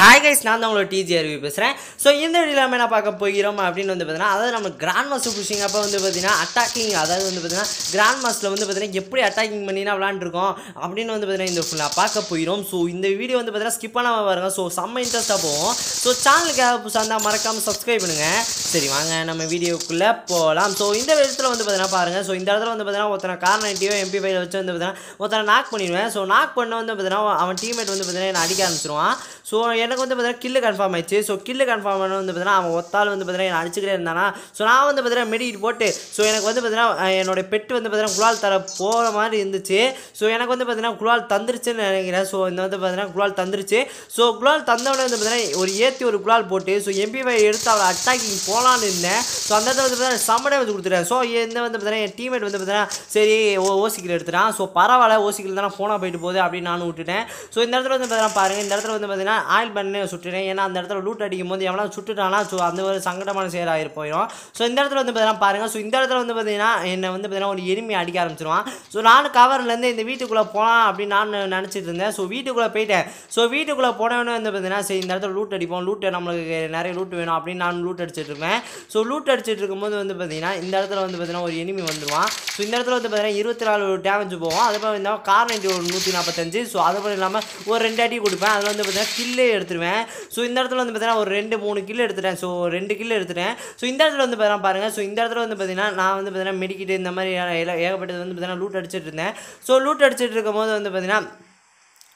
Hi guys நான் தான் உங்களோட டிஜி அறிவி பேசுகிறேன் ஸோ இந்த வீடியோவில் நம்ம என்ன பார்க்க போகிறோம் அப்படின்னு வந்து பார்த்தீங்கன்னா அதாவது நம்ம கிராண்ட் மாஸ்டர் புஷிங் அப்போ வந்து பார்த்தீங்கன்னா அட்டாக்கிங் அதாவது வந்து பார்த்தீங்கன்னா கிராண்ட் மாஸ்டரில் வந்து பார்த்தீங்கன்னா எப்படி அட்டாக்கிங் பண்ணினா விளாண்டுருக்கோம் அப்படின்னு வந்து பார்த்தீங்கன்னா இந்த ஃபுல்லாக பார்க்க போகிறோம் ஸோ இந்த வீடியோ வந்து பார்த்தீங்கன்னா ஸ்கிப் பண்ணாமல் பாருங்க ஸோ செம்ம இன்ட்ரெஸ்ட்டாக போகும் ஸோ சேனலுக்கு ஏதாவது புதுசாக இருந்தால் மறக்காமல் சப்ஸ்கிரைப் பண்ணுங்கள் சரி வாங்க நம்ம வீடியோக்குள்ளே போகலாம் ஸோ இந்த இடத்துல வந்து பார்த்தீங்கன்னா பாருங்கள் ஸோ இந்த இடத்துல வந்து பார்த்தீங்கன்னா ஒருத்தனை கார் நைன்ட்டியோ எம்பி ஃபைவ் வச்சு வந்து பார்த்தீங்கன்னா ஒருத்தனை நாக் பண்ணிடுவேன் ஸோ நாக் பண்ண வந்து பார்த்தீங்கன்னா அவன் டீம்மேட் வந்து பார்த்தீங்கன்னா என்னை அடிக்க ஆரம்பிச்சிருவான் ஸோ எனக்கு வந்து பார்த்தீங்கன்னா கில்லு கன்ஃபார்ம் ஆயிடுச்சு. ஸோ கில்லு கன்ஃபார்ம் பண்ண வந்து பார்த்தீங்கன்னா அவன் ஒத்தாள் வந்து பார்த்தீங்கன்னா என்னை அடிச்சுக்கிட்டே இருந்தானா? ஸோ நான் வந்து பார்த்தீங்கன்னா மெடிக்கிட்டு போட்டு ஸோ எனக்கு வந்து பார்த்தீங்கன்னா என்னோட பெட்டு வந்து பார்த்தீங்கன்னா குழால் தர போகிற மாதிரி இருந்துச்சு. ஸோ எனக்கு வந்து பார்த்தீங்கன்னா குழால் தந்துருச்சுன்னு நினைக்கிறேன். ஸோ இந்த வந்து பார்த்தீங்கன்னா குழால் தந்துருச்சு. ஸோ குழால் தந்தவொடனே வந்து பார்த்தீங்கன்னா ஒரு ஏற்றி ஒரு குழால் போட்டு ஸோ எம்பிவை எடுத்து அவளை அட்டாக்கிங் போகலான்னு இருந்தேன். ஸோ அந்த இடத்துல வந்து பார்த்தீங்கன்னா சம்மடே வந்து கொடுத்துட்டேன் ஸோ இந்த வந்து பார்த்தீங்கன்னா என் டீமேட் வந்து பார்த்தீங்கன்னா சரி ஓ ஓசிக்கில் எடுத்துட்டான். ஸோ பரவாயில்ல ஓசிக்கில் தானே ஃபோனாக போயிட்டு போகுது அப்படின்னு நானும் விட்டுட்டேன். ஸோ இந்த இடத்துல வந்து பார்த்தீங்கன்னா பாருங்கள் இந்த இடத்துல வந்து பார்த்தீங்கன்னா ஆயில் பண்ணி சுட்டுட்டேன் ஏன்னா அந்த இடத்துல லூட் அடிக்கும் போது சுட்டுட்டானா ஸோ அந்த ஒரு சங்கடமான செயல் போயிடும் ஸோ இந்த இடத்துல வந்து பார்த்தீங்கன்னா பாருங்கள் ஸோ இந்த இடத்துல வந்து பார்த்தீங்கன்னா என்னை வந்து பார்த்தீங்கன்னா ஒரு எருமை அடிக்க ஆரம்பிச்சிருவான். ஸோ நான் கவர்லேருந்து இந்த வீட்டுக்குள்ளே போகலாம் அப்படின்னு நான் நினச்சிட்டு இருந்தேன். ஸோ வீட்டுக்குள்ளே போயிட்டேன். ஸோ வீட்டுக்குள்ளே போனவொடனே வந்து பார்த்தீங்கன்னா சரி இந்த இடத்துல லூட் அடிப்போம். லூட் நம்மளுக்கு நிறைய லூட் வேணும் அப்படின்னு நான் லூட் அடிச்சிட்டு இருக்கேன் ஸோ லூட் அடிச்சிட்டு இருக்கும்போது வந்து பார்த்தீங்கன்னா இந்த இடத்துல வந்து பார்த்தீங்கன்னா ஒரு எனிமி வந்துடுவான் ஸோ இந்த இடத்துல வந்து பார்த்தீங்கன்னா இருபத்தி நாலு டேமேஜ் போவோம் அதுக்கப்புறம் இந்த கார் நைன்டி ஒரு நூற்றி நாற்பத்தஞ்சு ஸோ அதுக்கப்புறம் இல்லாமல் ஒரு ரெண்டு அடி கொடுப்பேன். அதில் வந்து பார்த்தீங்கன்னா கில்லே எடுத்துருவேன். ஸோ இந்த இடத்துல வந்து பார்த்தீங்கன்னா ஒரு ரெண்டு மூணு கிலோ எடுத்துட்டேன். ஸோ ரெண்டு கிலோ எடுத்துட்டேன். ஸோ இந்த இடத்துல வந்து பார்த்தீங்கன்னா பாருங்கள் ஸோ இந்த இடத்துல வந்து பார்த்தீங்கன்னா நான் வந்து பார்த்தீங்கன்னா மெடிக்கிட்டு இந்த மாதிரி ஏகப்பட்டது வந்து பார்த்தீங்கன்னா லூட் அடிச்சிட்டு இருந்தேன். ஸோ லூட் அடிச்சிட்டு இருக்கும்போது வந்து பார்த்தீங்கன்னா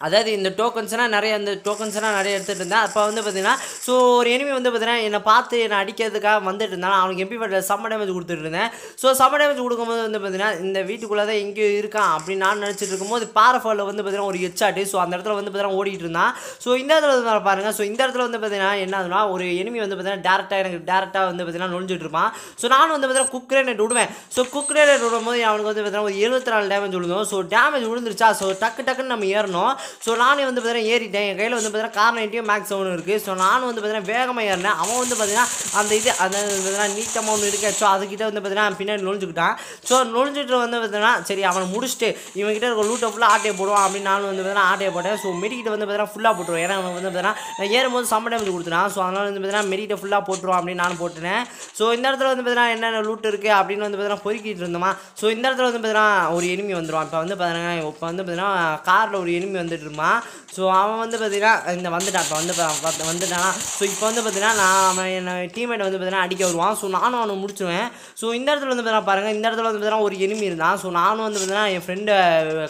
அதாவது இந்த டோக்கன்ஸ்னால் நிறைய இந்த டோக்கன்ஸ்னால் நிறைய எடுத்துகிட்டு இருந்தேன். அப்போ வந்து பார்த்தீங்கன்னா ஸோ ஒரு எனிமி வந்து பார்த்தீங்கன்னா என்னை பார்த்து என்னை அடிக்கிறதுக்காக வந்துட்டு இருந்தான் அவனுக்கு எம்பி ஃபட்டில் செம்ம டேமேஜ் கொடுத்துட்டு இருந்தேன். ஸோ செம்ம டேமேஜ் கொடுக்கும்போது வந்து பார்த்தீங்கன்னா இந்த வீட்டுக்குள்ளே தான் எங்கேயோ இருக்கான் அப்படின்னு நான் நினச்சிட்டு இருக்கும்போது பாரஃபாலில் வந்து பார்த்தீங்கன்னா ஒரு ஹெச்சாட்டு ஸோ அந்த இடத்துல வந்து பார்த்தீங்கன்னா ஓடிட்டு இருந்தான். ஸோ இந்த இடத்துல வந்து பாருங்கள் ஸோ இந்த இடத்துல வந்து பார்த்தீங்கன்னா என்ன ஆகுதுன்னா ஒரு எனிமி வந்து பார்த்தீங்கன்னா டேரெக்டாக எனக்கு டேரெக்டாக வந்து பார்த்தீங்கன்னா நுழைஞ்சிட்டு இருப்பான். ஸோ நானும் வந்து பார்த்தீங்கன்னா குக் கிரேனேட் விடுவேன். ஸோ குக் கிரேனேட் விடும்போது அவனுக்கு வந்து பார்த்தீங்கன்னா ஒரு எழுபத்தி நாலு டேமேஜ் விழுந்தோம். ஸோ டேமேஜ் விழுந்துருச்சா? ஸோ டக்கு டக்குன்னு நம்ம ஏறணும். ஸோ நானே வந்து பார்த்தீங்கன்னா ஏறிட்டேன் என் கையில் வந்து பார்த்தீங்கன்னா கார் நைன்ட்டியும் மேக்ஸ் ஒன்று இருக்குது ஸோ நானும் வந்து பார்த்தீங்கன்னா வேகமாக ஏறினேன் அவன் வந்து பார்த்தீங்கன்னா அந்த இது அந்த பார்த்தீங்கன்னா நீட்டமாக ஒன்று இருக்கு ஸோ அதுக்கிட்ட வந்து பார்த்தீங்கன்னா பின்னாடி நுழைஞ்சுக்கிட்டான் ஸோ நுழைஞ்சிட்டு வந்து பார்த்தீங்கன்னா சரி அவனை முடிச்சுட்டு இவன்கிட்ட இருக்க லூட்டை ஃபுல்லாக ஆட்டையை போடுவான் அப்படின்னு நானும் வந்து பார்த்தீங்கன்னா ஆட்டையை போட்டேன் ஸோ மெடிக்கிட்ட வந்து பார்த்தீங்கன்னா ஃபுல்லாக போட்டுருவேன் ஏன்னா அவன் வந்து பார்த்தீங்கன்னா நான் ஏறும்போது சம்ம டேமேஜ் கொடுத்துட்டான் ஸோ அதனால் வந்து பார்த்தீங்கன்னா மெடிக்கிட்ட ஃபுல்லாக போட்டுருவான் அப்படின்னு நான் போட்டுனேன் ஸோ இந்த இடத்துல வந்து பார்த்தீங்கன்னா என்னென்ன லூட் இருக்குது அப்படின்னு வந்து பார்த்தீங்கன்னா பொறுக்கிட்டு இருந்தோமா ஸோ இந்த இடத்துல வந்து பார்த்தீங்கன்னா ஒரு எனிமி வந்துடுவான் இப்போ வந்து பார்த்தீங்கன்னா இப்போ வந்து பார்த்தீங்கன்னா காரில் ஒரு எனிமி வந்துட்டு இருந்தான் ஸோ அவன் வந்து பார்த்தீங்கன்னா இந்த வந்துட்டான் இப்போ வந்து பா- பார்த்து வந்துட்டானா ஸோ இப்போ வந்து பார்த்தீங்கன்னா நான் அவன் என்ன டீம்மேட் வந்து பார்த்தீங்கன்னா அடிக்க வருவான் ஸோ நானும் அவனை முடிச்சுவேன் ஸோ இந்த இடத்துல வந்து பார்த்தீங்கன்னா பாருங்கள் இந்த இடத்துல வந்து பார்த்தீங்கன்னா ஒரு எனிமி இருந்தான் ஸோ நானும் வந்து பார்த்தீங்கன்னா என் ஃப்ரெண்டை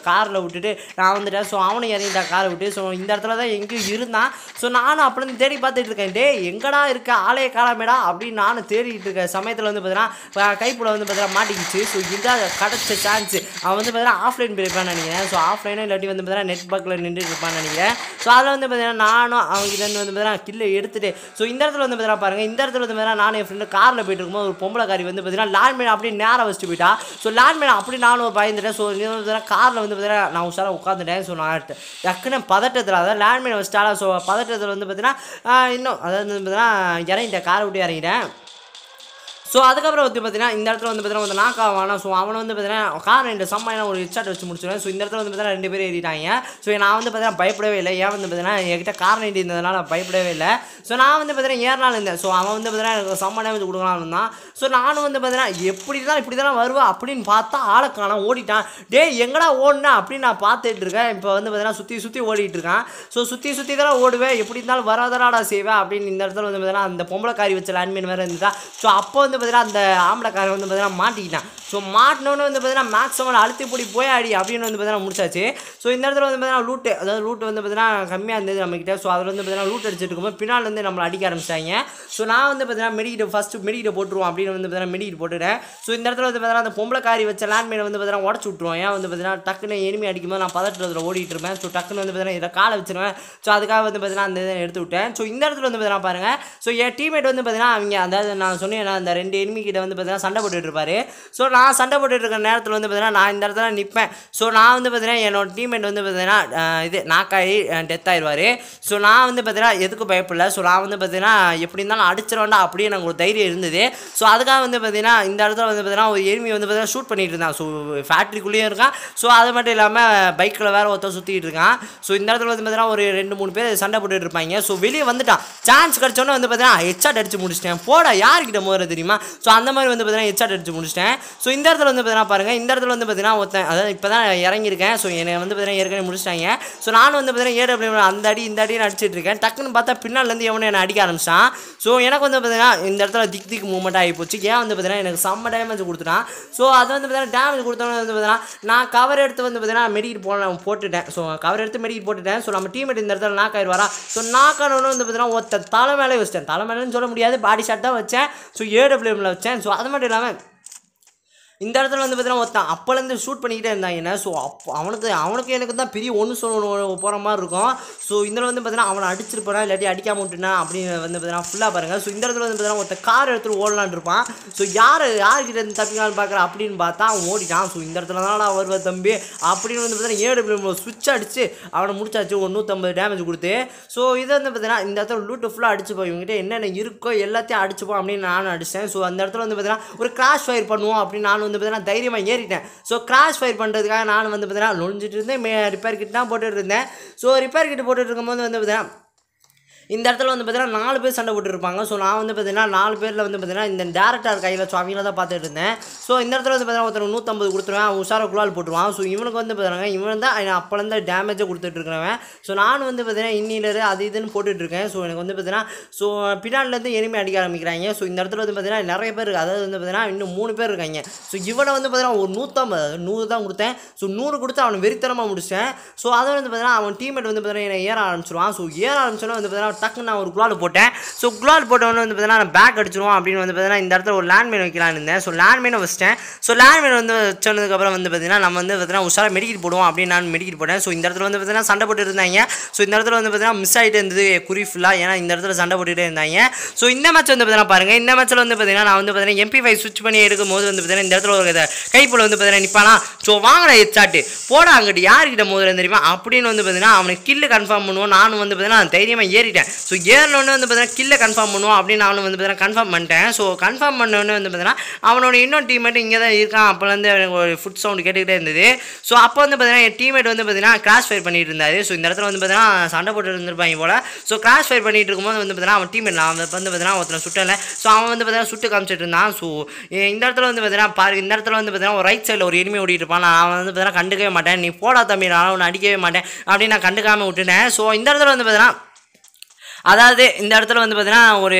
காரில் விட்டுட்டு நான் வந்துட்டேன் ஸோ அவனும் இறங்கிட்டான் காரை விட்டு ஸோ இந்த இடத்துல தான் எங்கேயும் இருந்தான் ஸோ நானும் அப்படி தேடி பார்த்துட்டு இருக்கேன் டே எங்கடா இருக்க ஆலையை காலாமேடா அப்படின்னு நானும் தேடிட்டு இருக்க சமயத்தில் வந்து பார்த்தீங்கன்னா கைப்புல வந்து பார்த்தீங்கன்னா மாட்டிக்கிச்சு ஸோ இதான் கிடச்ச சான்ஸ் அவன் வந்து பார்த்தீங்கன்னா ஆஃப்லைன் போயிருப்பான்னு நினைக்கிறேன் ஸோ ஆஃப்லைனும் இல்லாட்டி வந்து பார்த்தீங்கன்னா நெட் பக்கில் நின்றுட்டு இருப்பான்னு நினைக்கிறேன். ஸோ அதில் வந்து பார்த்தீங்கன்னா நானும் அவங்க இருந்து வந்து பார்த்தீங்கன்னா கில்லை எடுத்துட்டு ஸோ இந்த இடத்துல வந்து பார்த்தீங்கன்னா பாருங்கள் இந்த இடத்துல வந்து பார்த்தீங்கன்னா நானும் என் ஃப்ரெண்டு காரில் போயிட்டு இருக்கும்போது ஒரு பொம்பளை காரி வந்து பார்த்தீங்கன்னா லேண்ட்மேன் அப்படியே நேராக வச்சுட்டு போயிட்டா. ஸோ லேண்ட்மேன் அப்படி நானும் ஒரு பயந்துட்டேன். ஸோ இது வந்து பார்த்தீங்கன்னா காரில் வந்து பார்த்தீங்கன்னா நான் உஷாராக உட்காந்துட்டேன் ஸோ நான் டக்குன்னு பதட்டத்தில் அதாவது லேண்ட்மேன் வச்சுட்டாலும் ஸோ பதட்டத்தில் வந்து பார்த்தீங்கன்னா இன்னும் அதாவது வந்து பார்த்தீங்கன்னா இறங்கிட்டேன். காரை விட்டு இறங்கிட்டேன். ஸோ அதுக்கப்புறம் வந்து பார்த்தீங்கன்னா இந்த இடத்துல வந்து பார்த்தீங்கன்னா நாக் ஆவானா ஸோ அவனை வந்து பார்த்தீங்கன்னா கார் ரெண்டு சம்மையான ஒரு ஹெட்ஷாட் வச்சு முடிச்சிடுவேன் ஸோ இந்த இடத்துல வந்து பார்த்தீங்கன்னா ரெண்டு பேரும் ஏறிட்டாங்க ஸோ நான் வந்து பார்த்தீங்கன்னா பயப்படவே இல்லை ஏன் வந்து பார்த்தீங்கன்னா என்கிட்ட கார் ரெண்டு இருந்ததுனால நான் பயப்படவே இல்லை ஸோ நான் வந்து பார்த்தீங்கன்னா ஏறினாலும் இருந்தேன் ஸோ அவன் வந்து பார்த்தீங்கன்னா எனக்கு செம்ம டேமேஜ் கொடுக்கலாம்னு தான் ஸோ நானும் வந்து பார்த்தீங்கன்னா எப்படி தான் இப்படி தான் வருவா அப்படின்னு பார்த்தா ஆளை காணும் ஓடிட்டான் டேய் எங்கடா ஓடுனா அப்படின்னு நான் பார்த்துட்டு இருக்கேன் இப்போ வந்து பார்த்தீங்கன்னா சுற்றி சுற்றி ஓடிட்டு இருக்கான் ஸோ சுற்றி சுற்றி தான் ஓடுவேன் எப்படி இருந்தாலும் வராதராடா செய்வேன் அப்படின்னு இந்த இடத்துல வந்து பார்த்தீங்கன்னா அந்த பொம்பளை காரி வச்ச லேண்ட்மீன் வேறு இருந்தா ஸோ அப்போ வந்து பார்த்தீங்கன்னா அந்த ஆம்பளைக்காரன் வந்து பார்த்தீங்கன்னா மாட்டிக்கிட்டான் ஸோ மாட்டினோன்னு வந்து பார்த்தீங்கன்னா மேக்ஸிமம் அழுத்தி பிடி போய் அடி அப்படின்னு வந்து பார்த்தீங்கன்னா முடிச்சாச்சு ஸோ இந்த இடத்துல வந்து பார்த்தீங்கன்னா லூட்டு அதாவது லூட் வந்து பார்த்தீங்கன்னா கம்மியாக இருந்தது நம்மக்கிட்ட ஸோ அதில் வந்து பார்த்தீங்கன்னா லூட் அடிச்சுட்டு இருக்கும்போது பின்னால் வந்து நம்மளை அடிக்க ஆரம்பிச்சாங்க ஸோ நான் வந்து பார்த்தீங்கன்னா மெடிக்கிட்ட ஃபஸ்ட்டு மெடிக்கிட்ட போட்டுருவோம் அப்படின்னு வந்து பார்த்தீங்கன்னா மெடிக்கிட்டு போட்டுட்டேன் ஸோ இந்த இடத்துல வந்து பார்த்தீங்கன்னா அந்த பொம்பளைக்காரி வச்ச லேண்ட்மேனை வந்து பார்த்தீங்கன்னா உடச்சு விட்ருவோம் ஏன் வந்து பார்த்தீங்கன்னா டக்குன்னு எனிமி அடிக்கும்போது நான் பதட்டத்தில் ஓடிட்டு இருப்பேன் ஸோ டக்குன்னு வந்து பார்த்தீங்கன்னா இதை காலை வச்சிருவேன் ஸோ அதுக்காக வந்து பார்த்தீங்கன்னா அந்த இதை எடுத்து விட்டேன் ஸோ இந்த இடத்துல வந்து பார்த்தீங்கன்னா பாருங்கள் ஸோ என் டீமேட் வந்து பார்த்தீங்கன்னா அவங்க அதாவது நான் சொன்னேன் அந்த ரெண்டு ரெண்டு எனிமி கிட்ட வந்து பார்த்தீங்கன்னா சண்டை போட்டுட்டு இருப்பாரு ஸோ நான் சண்டை போட்டுட்டு இருக்க நேரத்தில் வந்து பார்த்தீங்கன்னா நான் இந்த இடத்துல நிற்பேன் ஸோ நான் வந்து பார்த்தீங்கன்னா என்னோட டீம்மேட் வந்து பார்த்தீங்கன்னா இது நாக்காயி டெத் ஆயிடுவார் ஸோ நான் வந்து பார்த்தீங்கன்னா எதுக்கு பயப்படல ஸோ நான் வந்து பார்த்தீங்கன்னா எப்படி இருந்தாலும் அடிச்சிருவேன்டா அப்படியே எனக்கு ஒரு தைரியம் இருந்தது ஸோ அதுக்காக வந்து பார்த்தீங்கன்னா இந்த இடத்துல வந்து பார்த்தீங்கன்னா ஒரு எனிமி வந்து பார்த்தீங்கன்னா ஷூட் பண்ணிட்டு இருந்தான் ஸோ ஃபேக்ட்ரிக்குள்ளேயும் இருக்கான் ஸோ அது மட்டும் இல்லாமல் பைக்கில் வேறு ஒருத்தர் சுற்றிட்டு இருக்கான் ஸோ இந்த இடத்துல வந்து பார்த்தீங்கன்னா ஒரு ரெண்டு மூணு பேர் சண்டை போட்டுட்டு இருப்பாங்க ஸோ வெளியே வந்துட்டான் சான்ஸ் கிடச்சோன்னே வந்து பார்த்தீங்கன்னா ஹெச்ஆட் அடிச்சு முடிச்சிட்டேன் போட யார்கிட்ட மோதுற தெரியுமா ஸோ அந்த மாதிரி வந்து பார்த்தீங்கன்னா ஹெச்ஆட் அடிச்சு முடிச்சிட்டேன். ஸோ இந்த இடத்துல வந்து பார்த்தீங்கன்னா பாருங்கள் இந்த இடத்துல வந்து பார்த்தீங்கன்னா ஒருத்தன் அதாவது இப்போ தான் இறங்கியிருக்கேன். ஸோ என்னை வந்து பார்த்தீங்கன்னா ஏற்கனவே முடிச்சிட்டாங்க. ஸோ நானும் வந்து பார்த்தீங்கன்னா ஏடபிள்யூ அந்த அடி இந்த அடி அடிச்சிட்டு இருக்கேன். டக்குன்னு பார்த்தா பின்னாலேருந்து எவனோ என்னை அடிக்க ஆரம்பிச்சான். ஸோ எனக்கு வந்து பார்த்தீங்கன்னா இந்த இடத்துல திக் திக் மூவ்மெண்ட் ஆகி போச்சு. ஏன் வந்து பார்த்தீங்கன்னா எனக்கு செம்ம டேமேஜ் கொடுத்துட்டான். ஸோ அது வந்து பார்த்தீங்கன்னா டேமேஜ் கொடுத்தவங்க வந்து பார்த்தீங்கன்னா நான் கவர் எடுத்து வந்து பார்த்தீங்கன்னா மெடிக்கிட் போன போட்டுட்டேன். ஸோ கவர் எடுத்து மெடிக்கிட் போட்டுட்டேன். ஸோ நம்ம டீமேட் இந்த இடத்துல நாக் ஆயிடுவாரா ஸோ நாக் ஆனவனு வந்து பார்த்தீங்கன்னா ஒருத்த தலை மேலே வச்சிட்டேன். தலை மேலேன்னு சொல்ல முடியாது. பாடி ஷாட் தான் வச்சேன். ஸோ ஏடபிள்யூஎம்ல வச்சேன். ஸோ அது மட்டும் இல்லாமல் இந்த இடத்துல வந்து பார்த்தீங்கன்னா ஒருத்தன் அப்போலேருந்து ஷூட் பண்ணிக்கிட்டே இருந்தாங்க என்ன? ஸோ அப்போ அவனுக்கு அவனுக்கு எனக்கு தான் பெரிய ஒன்று சொல்லணும் போகிற மாதிரி இருக்கும். ஸோ இந்த வந்து பார்த்தீங்கன்னா அவனை அடிச்சிருப்பானா இல்லாட்டி அடிக்காம விட்டுனா அப்படின்னு வந்து பார்த்தீங்கன்னா ஃபுல்லாக பாருங்கள் ஸோ இந்த இடத்துல வந்து பார்த்தீங்கன்னா ஒருத்தன் கார் எடுத்துட்டு ஓடலான்னு இருப்பான். ஸோ யார் யார்கிட்ட இருந்து தப்பிக்கலான்னு பார்க்குற அப்படின்னு பார்த்தா அவன் ஓடிட்டான். ஸோ இந்த இடத்துல தானடா வருவ தம்பி. அப்படின்னு வந்து பார்த்தீங்கன்னா ஏழு சுவிட்ச் அடிச்சு அவனை முடிச்சாச்சு ஒரு நூற்றம்பது டேமேஜ் கொடுத்து. ஸோ இதை வந்து பார்த்தீங்கன்னா இந்த இடத்துல லூட்டு ஃபுல்லாக அடிச்சு போய் இவங்ககிட்ட என்னென்ன இருக்கோ எல்லாத்தையும் அடிச்சுப்போம் அப்படின்னு நானும் அடித்தேன் ஸோ அந்த இடத்துல வந்து பார்த்தீங்கன்னா ஒரு கிராஷ் ஃபயர் பண்ணுவோம் அப்படின்னு நானும் வந்து பார்த்தீங்கன்னா தைரியமாக ஏறிட்டேன். ஸோ கிராஷ் ஃபயர் பண்ணுறதுக்காக நான் வந்து பார்த்தீங்கன்னா நுழைஞ்சிட்டு இருந்தேன். மே ரிப்பேர் கிட் தான் போட்டுட்டு இருந்தேன். ஸோ ரிப்பேர் கிட் போட்டுட்டு இருக்கும்போது வந்து பார்த்தீங்கன்னா இந்த இடத்துல வந்து பார்த்தீங்கன்னா நாலு பேர் சண்டை போட்டுருப்பாங்க ஸோ நான் வந்து பார்த்தீங்கன்னா நாலு பேரில் வந்து பார்த்தீங்கன்னா இந்த டேரக்டர் கையில் ஸோ அவங்கள தான் பார்த்துட்டு இருந்தேன் ஸோ இந்த இடத்துல வந்து பார்த்தீங்கன்னா ஒருத்தர் நூற்றம்பது கொடுத்துருவேன் அவன் உஷார குழால் போட்டுருவான் ஸோ இவனுக்கு வந்து பார்த்தீங்கன்னா இவன் தான் அப்போலேருந்து டேமேஜை கொடுத்துட்டு இருக்கிறவன் ஸோ நான் வந்து பார்த்தீங்கன்னா இன்னிலரு அது இதுன்னு போட்டுட்ருக்கேன் ஸோ எனக்கு வந்து பார்த்தீங்கன்னா ஸோ பின்னாடிலேருந்து எனிமே அடிக்க ஆரம்பிக்கிறாங்க ஸோ இந்த இடத்துல வந்து பார்த்தீங்கன்னா நிறைய பேர் அதாவது வந்து பார்த்தீங்கன்னா இன்னும் மூணு பேர் இருக்காங்க ஸோ இவனை வந்து பார்த்தீங்கன்னா ஒரு நூற்றம்பது நூறு தான் கொடுத்தேன் ஸோ நூறு கொடுத்து அவனை வெறித்தனமாக முடிச்சிட்டேன் ஸோ அதை வந்து பார்த்தீங்கன்னா அவன் டீம்மேட் வந்து பார்த்தீங்கன்னா என்னை ஏற ஆரம்பிச்சிருவான் ஸோ ஏற ஆரம்பிச்சோன்னா வந்து பார்த்தீங்கன்னா டக்குன்னு நான் ஒரு குலால் போட்டேன் ஸோ குலால் போட்டவொடனே வந்து பார்த்தீங்கன்னா நான் பேக் அடிச்சிருவோம் அப்படின்னு வந்து பார்த்தீங்கன்னா இந்த இடத்துல ஒரு லேண்ட்மைன் வைக்கலான்னு இருந்தேன் ஸோ லேண்ட்மைனை வச்சிட்டேன் ஸோ லேண்ட்மைன் வந்து வச்சதுக்கப்புறம் வந்து பார்த்தீங்கன்னா நம்ம வந்து பார்த்தீங்கன்னா உஷாராக மெடிக்கல் போடுவோம் அப்படின்னு நான் மெடிக்கல் போட்டேன் ஸோ இந்த இடத்துல வந்து பார்த்தீங்கன்னா சண்டை போட்டு இருந்தாங்க ஸோ இந்த இடத்துல வந்து பார்த்தீங்கன்னா மிஸ் ஆகிட்டு இருந்தது குறி ஃபுல்லாக ஏன்னா இந்த இடத்துல சண்டை போட்டுகிட்டே இருந்தாங்க ஸோ இந்த மேட்ச் வந்து பார்த்தீங்கன்னா பாருங்கள் இந்த மேட்ச்சில் வந்து பார்த்தீங்கன்னா நான் வந்து பார்த்தீங்கன்னா எம்பி ஃபைவ் ஸ்விட்ச் பண்ணி எடுக்கும் போது வந்து பார்த்தீங்கன்னா இந்த இடத்துல ஒரு இதை கைப்புல வந்து பார்த்தீங்கன்னா நிற்பானா ஸோ வாங்கின ஹெச்சாட்டு போடா அங்கிட்டு யார்கிட்ட மோதுறேன் தெரியுமா அப்படின்னு வந்து பார்த்தீங்கன்னா அவனுக்கு கில்லு கன்ஃபார்ம் பண்ணுவோம் நானும் வந்து பார்த்தீங்கன்னா தைரியமாக ஏறிட்டேன் ஸோ ஏறினோடனே வந்து பார்த்தீங்கன்னா கில்லை கன்ஃபார்ம் பண்ணுவோம் அப்படின்னு நானும் வந்து பார்த்தீங்கன்னா கன்ஃபார்ம் பண்ணிட்டேன் ஸோ கன்ஃபார்ம் பண்ணோடனே வந்து பார்த்தீங்கன்னா அவனோட இன்னொரு டீம்மேட் இங்கே தான் இருக்கான் அப்போலேருந்து எனக்கு ஒரு ஃபுட் சவுண்ட் கேட்டுக்கிட்டே இருந்தது ஸோ அப்போ வந்து பார்த்தீங்கன்னா என் டீம்மேட் வந்து பார்த்தீங்கன்னா கிராஸ் ஃபயர் பண்ணிட்டு இருந்தாரு ஸோ இந்த இடத்துல வந்து பார்த்தீங்கன்னா சண்டை போட்டு இருந்திருப்பாங்க போல் ஸோ கிராஸ் ஃபயர் பண்ணிட்டு இருக்கும்போது வந்து பார்த்தீங்கன்னா அவன் டீம்மேட் அவன் வந்து பார்த்தீங்கன்னா ஒருத்தனை சுட்டலை ஸோ அவன் வந்து பார்த்தீங்கன்னா சுட்டு காமிச்சிட்டு இருந்தான் ஸோ இந்த இடத்துல வந்து பார்த்தீங்கன்னா பாரு இந்த இடத்துல வந்து பார்த்தீங்கன்னா ஒரு ரைட் சைடில் ஒரு எனிமே ஓடிட்டு இருப்பான் நான் அவன் வந்து பார்த்தீங்கன்னா கண்டுக்கவே மாட்டேன் நீ போடா தம்பி நான் அவனை அடிக்கவே மாட்டேன் அப்படின்னு நான் கண்டுக்காமல் விட்டுட்டேன் ஸோ இந்த இடத்துல வந்து பார்த்தீங்கன்னா அதாவது இந்த இடத்துல வந்து பார்த்தீங்கன்னா ஒரு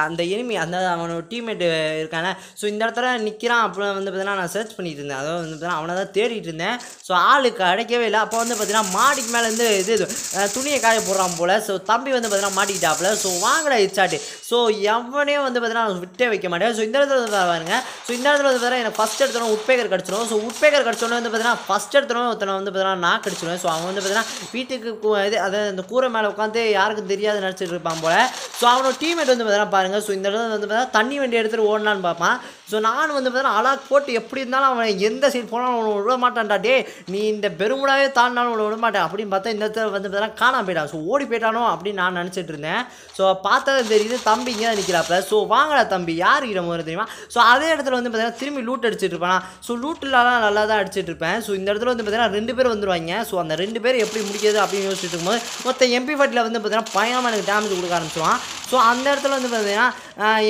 அந்த எனிமி அந்த அவனோட டீம்மேட் இருக்கான ஸோ இந்த இடத்துல நிற்கிறான் அப்புறம் வந்து பார்த்தீங்கன்னா நான் சர்ச் பண்ணிட்டு இருந்தேன் அதாவது வந்து பார்த்தீங்கன்னா அவனை தான் தேடிட்டு இருந்தேன் ஸோ ஆளுக்கு கிடைக்கவே இல்லை அப்போ வந்து பார்த்தீங்கன்னா மாடிக்கு மேலேருந்து இது இது, துணியை காய போடுறான் போல் ஸோ தம்பி வந்து பார்த்தீங்கன்னா மாட்டிக்கிட்டாப்புல ஸோ வாங்கடா இச்சாட்டு ஸோ எவனையும் வந்து பார்த்தீங்கன்னா விட்டே வைக்க மாட்டேன் ஸோ இந்த இடத்துல வந்து பாருங்க ஸோ இந்த இடத்துல வந்து பார்த்தீங்கன்னா எனக்கு ஃபஸ்ட் எடுத்தோம் உட்பேக்கர் கிடச்சிடும் ஸோ உட்பேக்கர் கிடச்சோன்னே வந்து பார்த்தீங்கன்னா ஃபஸ்ட் எடுத்தோம் ஒருத்தனை வந்து பார்த்தீங்கன்னா நான் கிடச்சிருவேன் ஸோ அவன் வந்து பார்த்தீங்கன்னா வீட்டுக்கு இது அதாவது அந்த கூரை மேலே உட்காந்து யாருக்கும் தெரியாது நினச்சிட்டு இருப்பான் போல. ஸோ அவனோட டீம்மேட் வந்து பார்த்தீங்கன்னா பாருங்க ஸோ இந்த இடத்துல வந்து பார்த்தீங்கன்னா தண்ணி வண்டி எடுத்துகிட்டு ஓடலான்னு பார்ப்பான். ஸோ நான் வந்து பார்த்தீங்கன்னா அலாக் போட்டு எப்படி இருந்தாலும் அவன் எந்த சைடு போனாலும் அவனை விட மாட்டான்டா. டே நீ இந்த பெருமுடாவே தாண்டினாலும் அவனை விட மாட்டேன். அப்படின்னு பார்த்தா இந்த இடத்துல வந்து பார்த்தீங்கன்னா காணாம போயிட்டான் ஸோ ஓடி போயிட்டானோ அப்படின்னு நான் நினச்சிட்டு இருந்தேன். ஸோ பார்த்தா தெரியுது தம்பி இங்கே தான் ஸோ வாங்கடா தம்பி யார் இருக்கிற முதல்ல தெரியுமா? ஸோ அதே இடத்துல வந்து பார்த்தீங்கன்னா திரும்பி லூட் அடிச்சிட்டு இருப்பானா. ஸோ லூட்டிலலாம் நல்லா தான் அடிச்சிட்டு இருப்பேன். ஸோ இந்த இடத்துல வந்து பார்த்தீங்கன்னா ரெண்டு பேர் வந்துருவாங்க. ஸோ அந்த ரெண்டு பேர் எப்படி முடிக்கிறது அப்படின்னு யோசிச்சுட்டு இருக்கும்போது மொத்த எம்பி ஃபட்டில் வந்து பார்த்தீங்கன்னா பயங்கரமாக எனக்கு டேமேஜ் கொடுக்க ஆரம்பிச்சிடுவான் ஸோ அந்த இடத்துல வந்து பார்த்தீங்கன்னா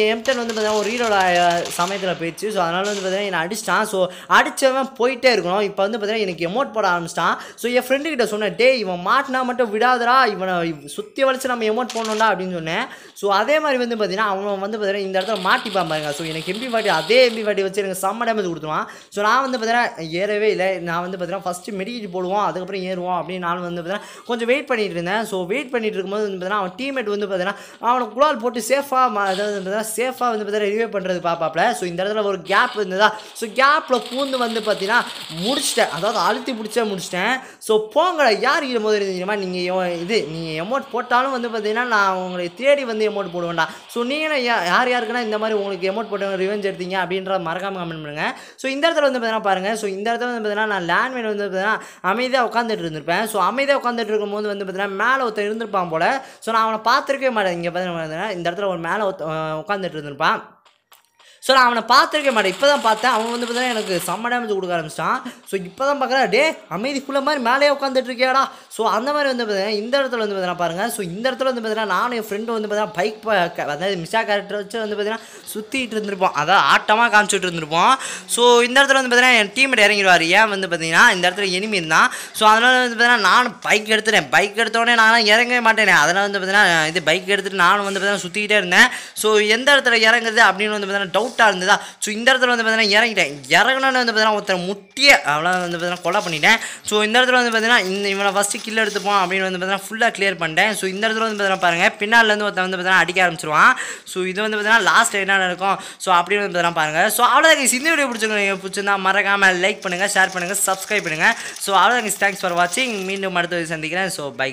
எம்டன் வந்து பார்த்தீங்கன்னா ஒரு ஹீரோட சமயத்தில் போயிடுச்சு ஸோ அதனால் வந்து பார்த்தீங்கன்னா என்னை அடிச்சிட்டான் ஸோ அடித்தவன் போயிட்டே இருக்கணும் இப்போ வந்து பார்த்தீங்கன்னா எனக்கு எமோட் போட ஆரம்பிச்சிட்டான் ஸோ என் ஃப்ரெண்டுக்கிட்ட சொன்னேன் டே இவன் மாட்டினா மட்டும் விடாதரா இவனை சுற்றி வளைச்சு நம்ம எமோட் போடணும்டா அப்படின்னு சொன்னேன் ஸோ அதே மாதிரி வந்து பார்த்தீங்கன்னா அவன் வந்து பார்த்தீங்கன்னா இந்த இடத்துல மாட்டிப்பான் பாருங்க ஸோ எனக்கு எம்பி வாட்டி அதே எம்பி வாட்டி வச்சு எனக்கு செம்ம டேமேஜ் கொடுத்துருவான் ஸோ நான் வந்து பார்த்தீங்கன்னா ஏறவே இல்லை நான் வந்து பார்த்தீங்கன்னா ஃபஸ்ட்டு மெடிக்கேட் போடுவோம் அதுக்கப்புறம் ஏறுவோம் அப்படின்னு நான் வந்து பார்த்தீங்கன்னா கொஞ்சம் வெயிட் பண்ணிட்டு இருந்தேன் ஸோ வெயிட் பண்ணிட்டு இருக்கும்போது வந்து பார்த்தீங்கன்னா அவன் டீம்மேட் வந்து பார்த்தீங்கன்னா அவனை குழால் போட்டு சேஃபாக அதாவது சேஃபாக வந்து பார்த்தீங்கன்னா ரிவே பண்ணுறது பார்ப்பாப்ல ஸோ இந்த இடத்துல ஒரு கேப் இருந்ததா? ஸோ கேப்பில் பூந்து வந்து பார்த்தீங்கன்னா முடிச்சிட்டேன். அதாவது அழுத்தி பிடிச்சே முடிச்சிட்டேன். ஸோ போங்கடா. யார் இது போது இருந்தீங்கம்மா நீங்கள் இது நீங்கள் எமௌண்ட் போட்டாலும் வந்து பார்த்தீங்கன்னா நான் உங்களை தேடி வந்து எமௌண்ட் போடுவேன்டா ஸோ நீங்கள் யார் யாருக்குன்னா இந்த மாதிரி உங்களுக்கு எமௌண்ட் போட்டு ரிவெஞ்ச் எடுத்தீங்க அப்படின்ற மறக்காம கமெண்ட் பண்ணுங்கள் ஸோ இந்த இடத்துல வந்து பார்த்தீங்கன்னா பாருங்கள் ஸோ இந்த இடத்துல வந்து பார்த்தீங்கன்னா நான் லேண்ட்மைன் வந்து பார்த்தீங்கன்னா அமைதியாக உட்காந்துட்டு இருந்திருப்பேன். ஸோ அமைதியாக உட்காந்துட்டு இருக்கும்போது வந்து பார்த்தீங்கன்னா மேலே ஒருத்தன் இருந்திருப்பான் போல். ஸோ நான் அவனை பார்த்துருக்கவே மாட்டேன். இங்கே பார்த்தீங்கன்னா இந்த இடத்துல ஒரு மேலே உட்காந்துட்டு இருந்திருப்பான். ஸோ நான் அவனை பார்த்துருக்க மாட்டேன் இப்போ தான் பார்த்தேன் அவன் வந்து பார்த்தீங்கன்னா எனக்கு செம்ம டேமேஜ் கொடுக்க ஆரம்பிச்சிட்டான் ஸோ இப்போ தான் பார்க்குறேன் டே அமைதி ஃபுல்லாக மாதிரி மேலேயே உட்காந்துட்டு இருக்கியாடா ஸோ அந்த மாதிரி வந்து பார்த்தீங்கன்னா இந்த இடத்துல வந்து பார்த்தீங்கன்னா பாருங்கள் ஸோ இந்த இடத்துல வந்து பார்த்தீங்கன்னா நானும் என் ஃப்ரெண்டு வந்து பார்த்தீங்கன்னா பைக் அதாவது மிஷா கேரக்டர் வச்சு வந்து பார்த்தீங்கன்னா சுற்றிட்டு இருந்திருப்போம் அதாவது ஆட்டமாக காமிச்சிட்டு இருந்திருப்போம் ஸோ இந்த இடத்துல வந்து பார்த்தீங்கன்னா என் டீமேட் இறங்கிடுவார் ஏன் வந்து பார்த்தீங்கன்னா இந்த இடத்துல எனிமி இருந்தான் ஸோ அதனால் வந்து பார்த்தீங்கன்னா நானும் பைக் எடுத்துட்டேன் பைக் எடுத்தோடனே நானும் இறங்கவே மாட்டேனே அதனால் வந்து பார்த்தீங்கன்னா இது பைக் எடுத்துகிட்டு நானும் வந்து பார்த்தீங்கன்னா சுற்றிக்கிட்டே இருந்தேன் ஸோ எந்த இடத்துல இறங்குது அப்படின்னு வந்து பார்த்தீங்கன்னா டவுட்டாக இருந்ததா? ஸோ இந்த இடத்துல வந்து பார்த்தீங்கன்னா இறங்கிட்டேன். இறங்கணும்னு வந்து பார்த்தீங்கன்னா ஒருத்தர் முட்டிய அவ்வளோ வந்து பார்த்தீங்கன்னா கொலை பண்ணிட்டேன். ஸோ இந்த இடத்துல வந்து பார்த்தீங்கன்னா இந்த இவனை ஃபஸ்ட்டு கில் எடுத்துப்போம் அப்படின்னு வந்து பார்த்தீங்கன்னா ஃபுல்லாக கிளியர் பண்ணிட்டேன். ஸோ இந்த இடத்துல வந்து பார்த்தீங்கன்னா பாருங்கள் பின்னாலேருந்து ஒருத்தன் வந்து பார்த்தீங்கன்னா அடிக்க ஆரம்பிச்சிருவான். ஸோ இது வந்து பார்த்தீங்கன்னா லாஸ்ட் என்ன நடக்கும்? ஸோ அப்படின்னு வந்து பார்த்தீங்கன்னா பாருங்கள் ஸோ அவ்வளோதான் guys. இந்த வீடியோ பிடிச்சிருக்கீங்க பிடிச்சிருந்தா மறக்காமல் லைக் பண்ணுங்கள் ஷேர் பண்ணுங்கள் சப்ஸ்கிரைப் பண்ணுங்கள் ஸோ அவ்வளோதான் தேங்க்ஸ் ஃபார் வாட்சிங் மீண்டும் அடுத்த சந்திக்கிறேன். So by